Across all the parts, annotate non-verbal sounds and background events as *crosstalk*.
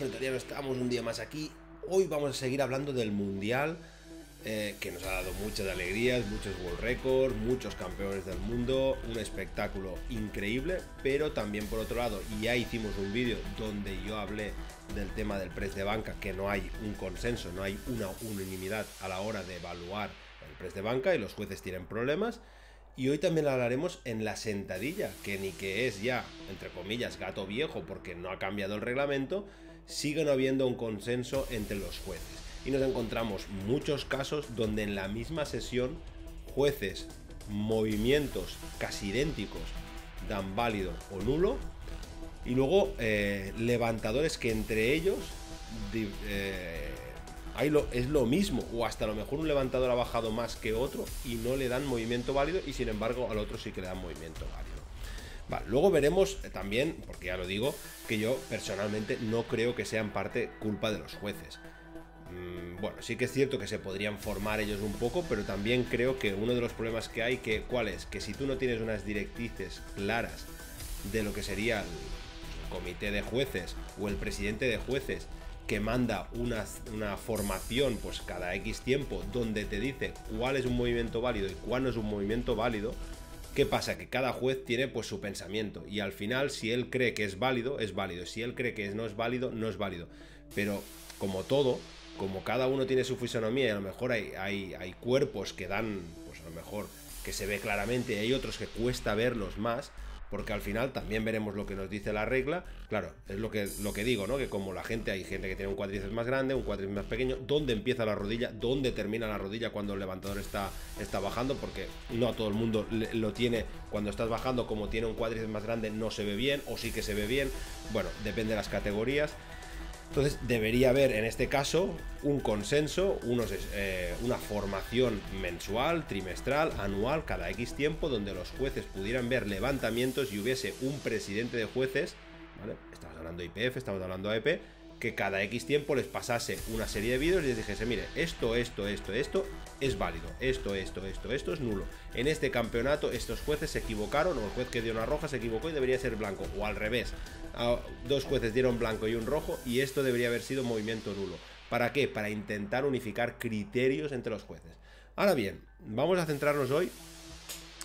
Saludos pretorianos, estamos un día más aquí. Hoy vamos a seguir hablando del Mundial, eh, que nos ha dado muchas alegrías, muchos World Records, muchos campeones del mundo, un espectáculo increíble, pero también por otro lado, ya hicimos un vídeo donde yo hablé del tema del press de banca, que no hay un consenso, no hay una unanimidad a la hora de evaluar el press de banca y los jueces tienen problemas. Y hoy también hablaremos en la sentadilla, que ni que es ya, entre comillas, gato viejo porque no ha cambiado el reglamento, sigue no habiendo un consenso entre los jueces. Y nos encontramos muchos casos donde en la misma sesión jueces movimientos casi idénticos dan válido o nulo y luego eh, levantadores que entre ellos eh, es lo mismo, o hasta a lo mejor un levantador ha bajado más que otro y no le dan movimiento válido, y sin embargo al otro sí que le dan movimiento válido. Luego veremos también, porque ya lo digo, que yo personalmente no creo que sea en parte culpa de los jueces. Mm, bueno, sí que es cierto que se podrían formar ellos un poco, pero también creo que uno de los problemas que hay, que, ¿cuál es? Que si tú no tienes unas directrices claras de lo que sería el comité de jueces o el presidente de jueces que manda una, una, formación pues cada X tiempo donde te dice cuál es un movimiento válido y cuál no es un movimiento válido, ¿qué pasa? Que cada juez tiene pues su pensamiento y al final si él cree que es válido, es válido, si él cree que no es válido, no es válido. Pero como todo, como cada uno tiene su fisonomía y a lo mejor hay, hay, hay cuerpos que dan, pues a lo mejor que se ve claramente y hay otros que cuesta verlos más, porque al final también veremos lo que nos dice la regla. Claro, es lo que, lo que digo, ¿no? Que como la gente, hay gente que tiene un cuádriceps más grande, un cuádriceps más pequeño, ¿dónde empieza la rodilla? ¿Dónde termina la rodilla cuando el levantador está, está bajando? Porque no todo el mundo lo tiene cuando estás bajando, como tiene un cuádriceps más grande, no se ve bien, o sí que se ve bien. Bueno, depende de las categorías. Entonces debería haber en este caso un consenso, unos, eh, una formación mensual, trimestral, anual, cada X tiempo, donde los jueces pudieran ver levantamientos y hubiese un presidente de jueces, ¿vale? Estamos hablando de IPF, estamos hablando de EP, que cada X tiempo les pasase una serie de vídeos y les dijese, mire, esto, esto, esto, esto es válido, esto, esto, esto, esto es nulo. En este campeonato estos jueces se equivocaron, o el juez que dio una roja se equivocó y debería ser blanco, o al revés, dos jueces dieron blanco y un rojo y esto debería haber sido movimiento nulo. ¿Para qué? Para intentar unificar criterios entre los jueces. Ahora bien, vamos a centrarnos hoy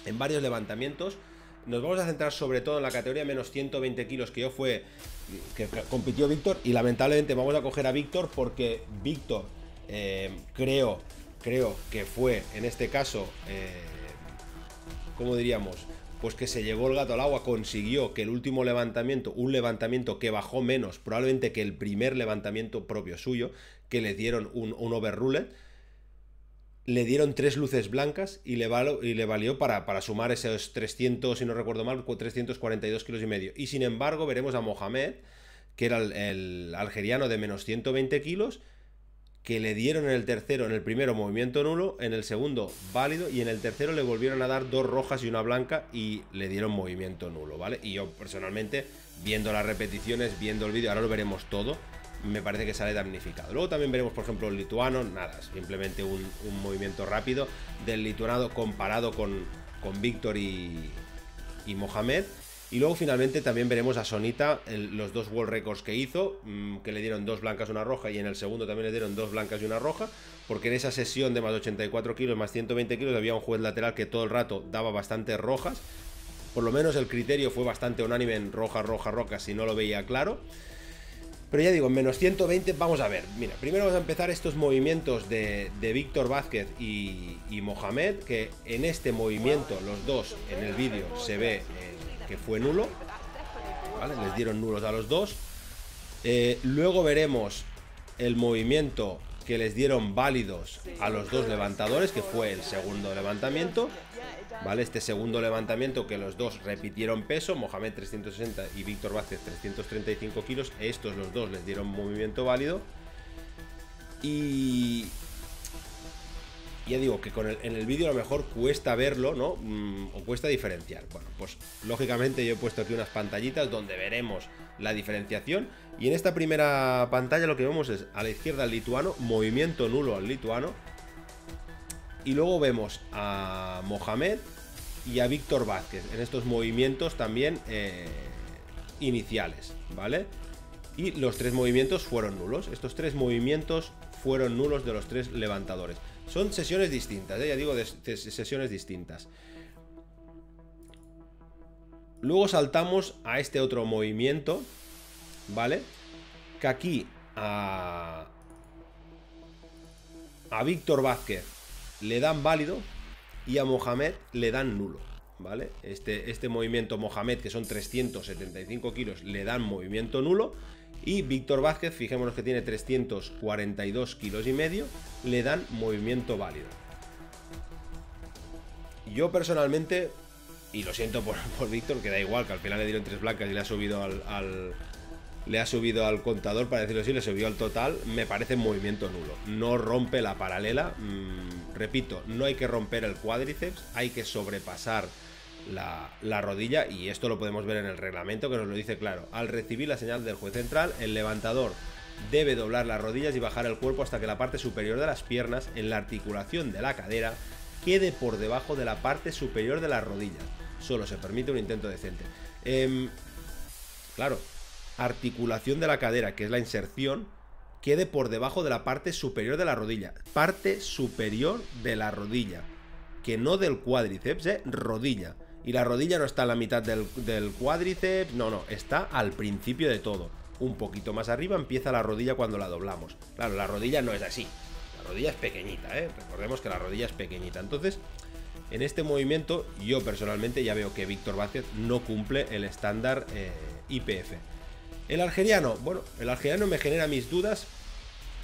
en varios levantamientos nos vamos a centrar sobre todo en la categoría menos 120 kilos que yo fue que compitió Víctor y lamentablemente vamos a coger a Víctor porque Víctor eh, creo creo que fue en este caso eh, como diríamos pues que se llevó el gato al agua consiguió que el último levantamiento un levantamiento que bajó menos probablemente que el primer levantamiento propio suyo que le dieron un, un le dieron tres luces blancas y le, y le valió para, para, sumar esos 300, si no recuerdo mal, 342 kilos y medio. Y sin embargo, veremos a Mohamed, que era el, algeriano de menos 120 kilos, que le dieron en el tercero, en el primero movimiento nulo, en el segundo válido y en el tercero le volvieron a dar dos rojas y una blanca y le dieron movimiento nulo, ¿vale? Y yo personalmente, viendo las repeticiones, viendo el vídeo, ahora lo veremos todo, me parece que sale damnificado. Luego también veremos, por ejemplo, el lituano, nada, simplemente un, movimiento rápido del lituanado comparado con, con Víctor y, y Mohamed. Y luego finalmente también veremos a Sonita, los dos World Records que hizo, mm, que le dieron dos blancas y una roja, y en el segundo también le dieron dos blancas y una roja, porque en esa sesión de más 84 kilos, más 120 kilos, había un juez lateral que todo el rato daba bastantes rojas. Por lo menos el criterio fue bastante unánime en roja, roja, roja, si no lo veía claro. Pero ya digo, en menos 120 vamos a ver. Mira, primero vamos a empezar estos movimientos de, Víctor Vázquez y, Mohamed, que en este movimiento, los dos en el vídeo, se ve eh, que fue nulo. ¿Vale? Les dieron nulos a los dos. Eh, luego veremos el movimiento que les dieron válidos a los dos levantadores, que fue el segundo levantamiento. ¿vale? Este segundo levantamiento que los dos repitieron peso, Mohamed 360 y Víctor Vázquez 335 kilos, estos los dos les dieron movimiento válido. Y ya digo que en el vídeo a lo mejor cuesta verlo, ¿no? Mm, o cuesta diferenciar. Bueno, pues lógicamente yo he puesto aquí unas pantallitas donde veremos la diferenciación. Y en esta primera pantalla lo que vemos es a la izquierda el lituano, movimiento nulo al lituano, y luego vemos a Mohamed y a Víctor Vázquez en estos movimientos también eh, iniciales, ¿vale? y los tres movimientos fueron nulos. Estos tres movimientos fueron nulos de los tres levantadores. Son sesiones distintas, ¿eh? ya digo, de, sesiones distintas. Luego saltamos a este otro movimiento, ¿vale? Que aquí a, a Víctor Vázquez le dan válido y a Mohamed le dan nulo. ¿Vale? Este, este movimiento Mohamed, que son 375 kilos, le dan movimiento nulo. Y Víctor Vázquez, fijémonos que tiene 342 kilos y medio, le dan movimiento válido. Yo personalmente, y lo siento *laughs* por, Víctor, que da igual, que al final le dieron tres blancas y le ha subido al, le ha subido al contador, para decirlo así, le subió al total, me parece movimiento nulo. No rompe la paralela. Mm, repito, no hay que romper el cuádriceps, hay que sobrepasar la, rodilla y esto lo podemos ver en el reglamento que nos lo dice claro. Al recibir la señal del juez central, el levantador debe doblar las rodillas y bajar el cuerpo hasta que la parte superior de las piernas en la articulación de la cadera quede por debajo de la parte superior de las rodillas. Solo se permite un intento decente. Em, claro, articulación de la cadera, que es la inserción, quede por debajo de la parte superior de la rodilla. Parte superior de la rodilla. Que no del cuádriceps, eh, rodilla. Y la rodilla no está en la mitad del, cuádriceps, no, no, está al principio de todo. Un poquito más arriba empieza la rodilla cuando la doblamos. Claro, la rodilla no es así. La rodilla es pequeñita, ¿eh? Recordemos que la rodilla es pequeñita. Entonces, en este movimiento, yo personalmente ya veo que Víctor Vázquez no cumple el estándar eh, IPF. El algeriano, bueno, el algeriano me genera mis dudas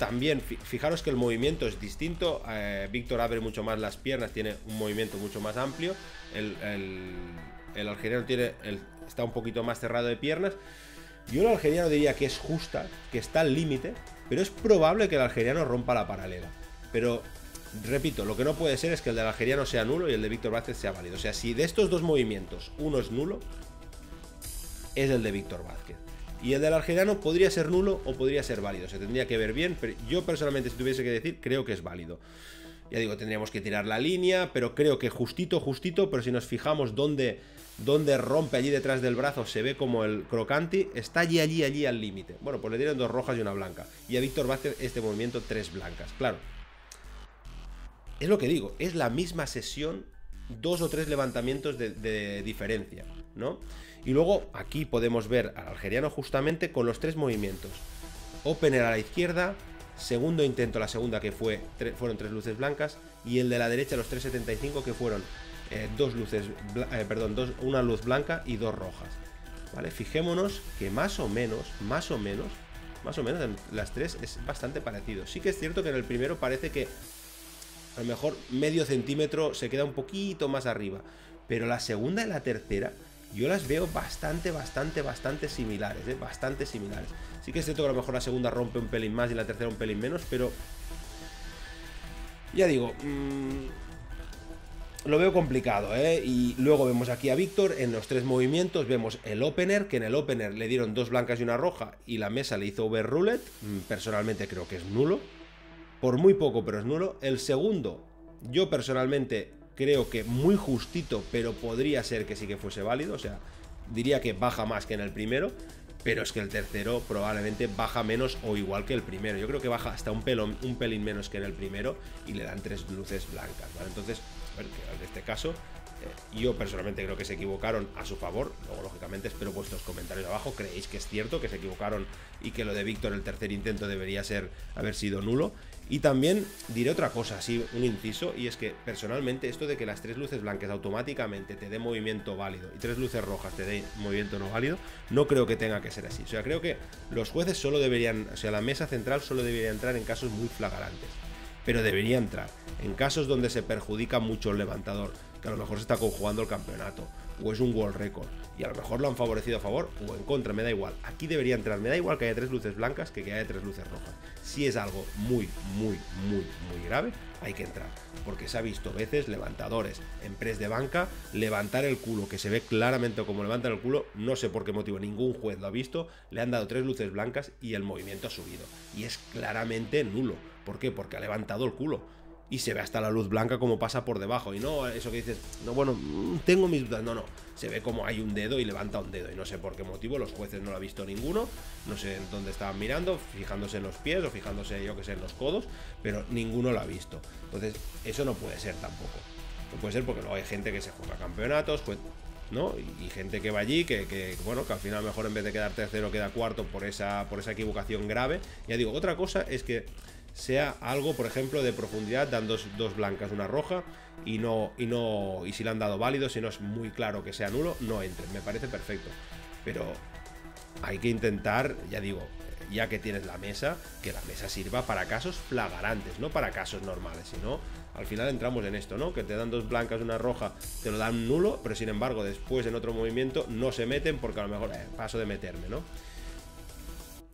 también, fijaros que el movimiento es distinto. Eh, Víctor abre mucho más las piernas, tiene un movimiento mucho más amplio. El, el, algeriano tiene, está un poquito más cerrado de piernas. Yo el algeriano diría que es justa, que está al límite, pero es probable que el algeriano rompa la paralela. Pero, repito, lo que no puede ser es que el del algeriano sea nulo y el de Víctor Vázquez sea válido. O sea, si de estos dos movimientos uno es nulo, es el de Víctor Vázquez. Y el del algeriano podría ser nulo o podría ser válido. Se tendría que ver bien, pero yo personalmente, si tuviese que decir, creo que es válido. Ya digo, tendríamos que tirar la línea, pero creo que justito, justito, pero si nos fijamos dónde, dónde rompe allí detrás del brazo, se ve como el crocanti, está allí, allí, allí al límite. Bueno, pues le dieron dos rojas y una blanca. Y a Víctor Vázquez este movimiento tres blancas. Claro. Es lo que digo, es la misma sesión, dos o tres levantamientos de, de diferencia, ¿no? Y luego aquí podemos ver al algeriano justamente con los tres movimientos. Opener a la izquierda, segundo intento, la segunda que fue, fueron tres luces blancas, y el de la derecha, los 375 que fueron eh, dos luces, eh, perdón, dos, una luz blanca y dos rojas. ¿Vale? Fijémonos que más o menos, más o menos, más o menos en las tres es bastante parecido. Sí que es cierto que en el primero parece que a lo mejor medio centímetro se queda un poquito más arriba, pero la segunda y la tercera yo las veo bastante, bastante, bastante similares, ¿eh? bastante similares. Sí que es cierto que a lo mejor la segunda rompe un pelín más y la tercera un pelín menos, pero ya digo, mmm, lo veo complicado, ¿eh? Y luego vemos aquí a Víctor en los tres movimientos, vemos el opener, que en el opener le dieron dos blancas y una roja y la mesa le hizo overruled, mm, personalmente creo que es nulo, por muy poco pero es nulo. El segundo, yo personalmente creo que muy justito, pero podría ser que sí que fuese válido. O sea, diría que baja más que en el primero, pero es que el tercero probablemente baja menos o igual que el primero. Yo creo que baja hasta un, pelo, un pelín menos que en el primero y le dan tres luces blancas, ¿vale? Entonces, en este caso, yo personalmente creo que se equivocaron a su favor. Luego, lógicamente, espero vuestros comentarios abajo. ¿Creéis que es cierto que se equivocaron y que lo de Víctor, el tercer intento, debería ser haber sido nulo? Y también diré otra cosa, así un inciso, y es que personalmente esto de que las tres luces blancas automáticamente te dé movimiento válido y tres luces rojas te dé movimiento no válido, no creo que tenga que ser así. O sea, creo que los jueces solo deberían, o sea, la mesa central solo debería entrar en casos muy flagrantes. Pero debería entrar en casos donde se perjudica mucho el levantador, que a lo mejor se está conjugando el campeonato, o es un world record, y a lo mejor lo han favorecido a favor o en contra, me da igual. Aquí debería entrar, me da igual que haya tres luces blancas que que haya tres luces rojas. Si es algo muy, muy, muy, muy grave, hay que entrar. Porque se ha visto veces levantadores en press de banca levantar el culo, que se ve claramente como levantan el culo, no sé por qué motivo, ningún juez lo ha visto, le han dado tres luces blancas y el movimiento ha subido. Y es claramente nulo. ¿Por qué? Porque ha levantado el culo y se ve hasta la luz blanca como pasa por debajo. Y no, eso que dices, no, bueno, mm, tengo mis dudas. No, no, se ve como hay un dedo y levanta un dedo. Y no sé por qué motivo, los jueces no lo ha visto ninguno. No sé en dónde estaban mirando, fijándose en los pies o fijándose, yo que sé, en los codos, pero ninguno lo ha visto. Entonces, eso no puede ser tampoco. No puede ser porque luego hay gente que se juega campeonatos, pues ¿no? Y, gente que va allí, que, bueno, que al final mejor en vez de quedar tercero queda cuarto por esa, por esa equivocación grave. Ya digo, otra cosa es que sea algo, por ejemplo, de profundidad, dan dos, blancas, una roja, y no, y no, y si le han dado válido, si no es muy claro que sea nulo, no entre. Me parece perfecto. Pero hay que intentar, ya digo, ya que tienes la mesa, que la mesa sirva para casos flagrantes, no para casos normales, sino al final entramos en esto, ¿no? Que te dan dos blancas, una roja, te lo dan nulo, pero sin embargo después en otro movimiento no se meten porque a lo mejor eh, paso de meterme, ¿no?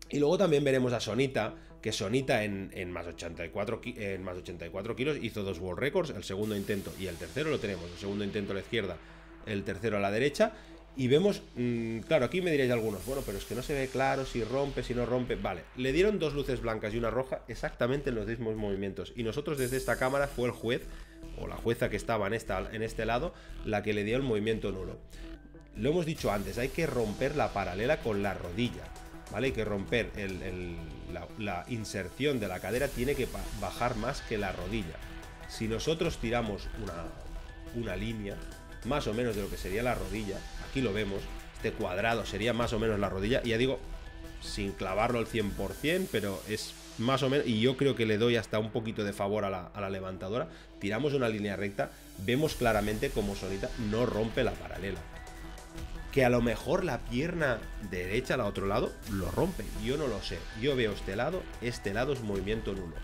Y luego también veremos a Sonita, que Sonita en, más 84, en más 84 kilos hizo dos world records, el segundo intento y el tercero lo tenemos, el segundo intento a la izquierda, el tercero a la derecha. Y vemos, mm, claro, aquí me diréis algunos, bueno, pero es que no se ve claro si rompe, si no rompe. Vale, le dieron dos luces blancas y una roja exactamente en los mismos movimientos. Y nosotros desde esta cámara fue el juez, o la jueza que estaba en, esta, en este lado, la que le dio el movimiento nulo. Lo hemos dicho antes, hay que romper la paralela con la rodilla. ¿Vale? Hay que romper la, inserción de la cadera, tiene que bajar más que la rodilla. Si nosotros tiramos una, una línea, más o menos de lo que sería la rodilla, aquí lo vemos, este cuadrado sería más o menos la rodilla, y ya digo, sin clavarlo al 100%, pero es más o menos, y yo creo que le doy hasta un poquito de favor a la, a la levantadora, tiramos una línea recta, vemos claramente como Solita no rompe la paralela que a lo mejor la pierna derecha al otro lado lo rompe. Yo no lo sé. Yo veo este lado, este lado es movimiento nulo.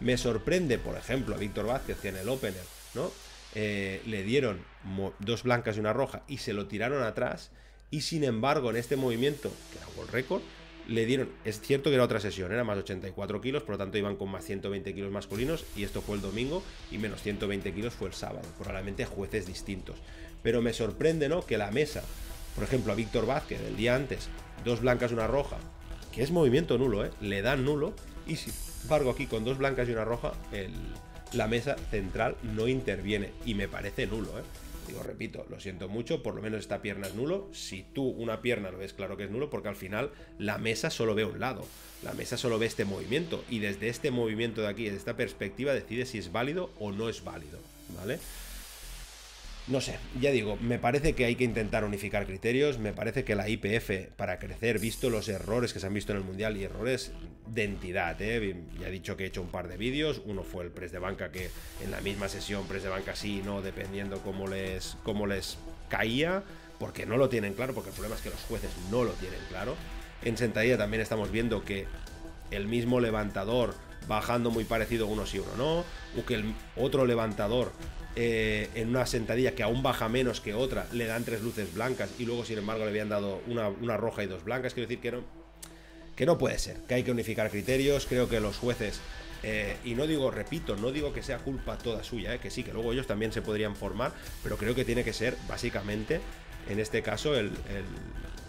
Me sorprende, por ejemplo, a Víctor Vázquez que en el opener, ¿no? Eh, le dieron dos blancas y una roja y se lo tiraron atrás. Y sin embargo, en este movimiento, que era World Record, le dieron, es cierto que era otra sesión, era más 84 kilos, por lo tanto iban con más 120 kilos masculinos, y esto fue el domingo, y menos 120 kilos fue el sábado, probablemente jueces distintos. Pero me sorprende, ¿no? Que la mesa por ejemplo, a Víctor Vázquez el día antes, dos blancas y una roja, que es movimiento nulo, ¿eh? le dan nulo, y sin embargo aquí con dos blancas y una roja, la mesa central no interviene, y me parece nulo. ¿eh? Digo, repito, lo siento mucho, por lo menos esta pierna es nulo. Si tú una pierna lo ves claro que es nulo, porque al final la mesa solo ve un lado. La mesa solo ve este movimiento. Y desde este movimiento de aquí, desde esta perspectiva, decide si es válido o no es válido. ¿Vale? No sé, ya digo, me parece que hay que intentar unificar criterios, me parece que la IPF para crecer, visto los errores que se han visto en el Mundial y errores de entidad, ¿eh? ya he dicho que he hecho un par de vídeos, uno fue el press de banca que en la misma sesión press de banca sí, no, dependiendo cómo les, cómo les caía, porque no lo tienen claro, porque el problema es que los jueces no lo tienen claro. En sentadilla también estamos viendo que el mismo levantador bajando muy parecido uno sí uno no, o que el otro levantador eh, en una sentadilla que aún baja menos que otra, le dan tres luces blancas y luego, sin embargo, le habían dado una, roja y dos blancas. Quiero decir que no, que no puede ser, que hay que unificar criterios. Creo que los jueces, eh, y no digo, repito, no digo que sea culpa toda suya, eh, que sí, que luego ellos también se podrían formar, pero creo que tiene que ser básicamente, en este caso, el,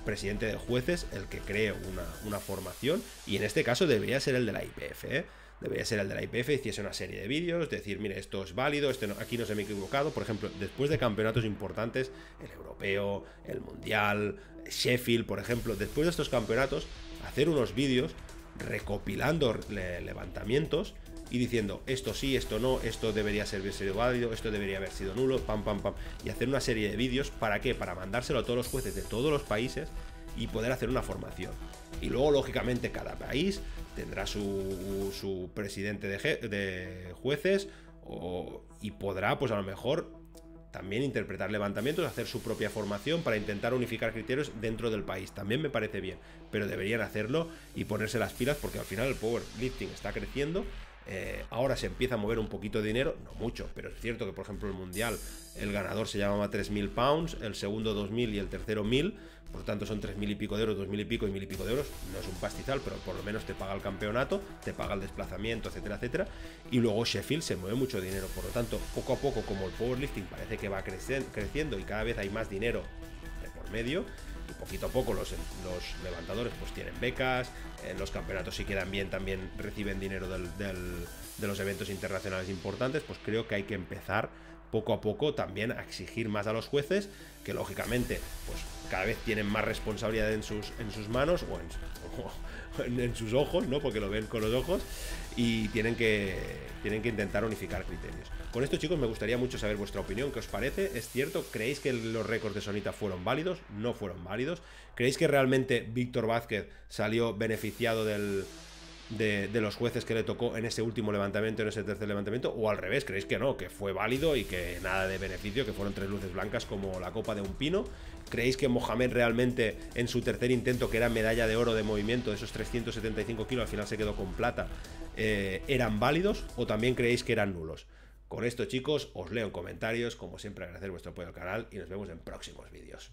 presidente de jueces el que cree una, una, formación, y en este caso debería ser el de la IPF. ¿eh? Debería ser el de la IPF, hiciese una serie de vídeos, decir, mire, esto es válido, este aquí no se me he equivocado. Por ejemplo, después de campeonatos importantes, el europeo, el mundial, Sheffield, por ejemplo, después de estos campeonatos, hacer unos vídeos recopilando levantamientos y diciendo esto sí, esto no, esto debería ser sido válido, esto debería haber sido nulo, pam, pam, pam, y hacer una serie de vídeos, ¿para qué? Para mandárselo a todos los jueces de todos los países y poder hacer una formación. Y luego, lógicamente, cada país tendrá su, presidente de, jueces y podrá, pues a lo mejor, también interpretar levantamientos, hacer su propia formación para intentar unificar criterios dentro del país. También me parece bien, pero deberían hacerlo y ponerse las pilas porque al final el powerlifting está creciendo. Eh, ahora se empieza a mover un poquito de dinero, no mucho, pero es cierto que por ejemplo el mundial el ganador se llamaba 3.000 pounds, el segundo 2.000 y el tercero 1.000 por lo tanto son 3.000 y pico de euros, 2.000 y pico y 1.000 y pico de euros, no es un pastizal, pero por lo menos te paga el campeonato, te paga el desplazamiento, etcétera, etcétera, y luego Sheffield se mueve mucho dinero, por lo tanto, poco a poco, como el powerlifting parece que va creciendo y cada vez hay más dinero de por medio, poquito a poco los, los levantadores pues tienen becas, en los campeonatos si quedan bien también reciben dinero de los eventos internacionales importantes, pues creo que hay que empezar poco a poco también a exigir más a los jueces, que lógicamente pues cada vez tienen más responsabilidad en sus, en sus manos *laughs* o en, en, sus ojos, ¿no? Porque lo ven con los ojos y tienen que, tienen que intentar unificar criterios. Con esto, chicos, me gustaría mucho saber vuestra opinión. ¿Qué os parece? ¿Es cierto? ¿Creéis que los récords de Sonita fueron válidos? ¿No fueron válidos? ¿Creéis que realmente Víctor Vázquez salió beneficiado del, de, los jueces que le tocó en ese último levantamiento, en ese tercer levantamiento, o al revés, creéis que no, que fue válido y que nada de beneficio, que fueron tres luces blancas como la copa de un pino. ¿Creéis que Mohamed realmente en su tercer intento, que era medalla de oro de movimiento, de esos 375 kilos, al final se quedó con plata, eh, eran válidos o también creéis que eran nulos? Con esto chicos, os leo en comentarios, como siempre agradecer vuestro apoyo al canal y nos vemos en próximos vídeos.